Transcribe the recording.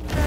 you